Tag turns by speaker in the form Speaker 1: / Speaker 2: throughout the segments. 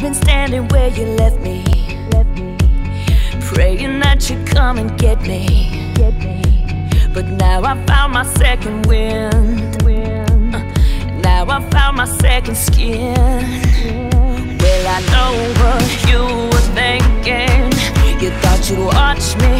Speaker 1: been standing where you left me, praying that you come and get me. But now I found my second wind. Now I found my second skin. Well, I know what you were thinking. You thought you'd watch me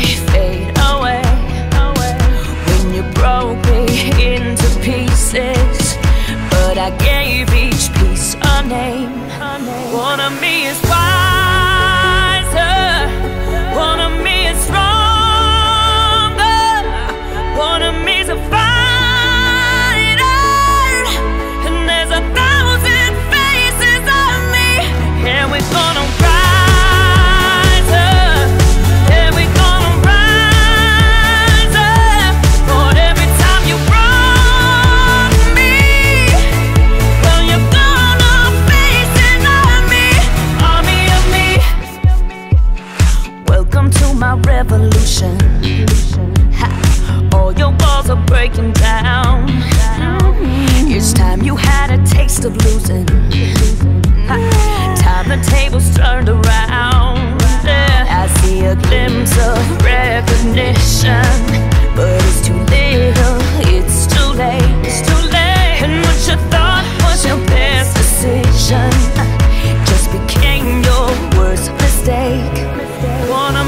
Speaker 1: my revolution. All your walls are breaking down. It's time you had a taste of losing. Time the tables turned around. I see a glimpse of recognition, but it's too little. It's too late. It's too late. And what you thought was your best decision just became your worst mistake. Wanna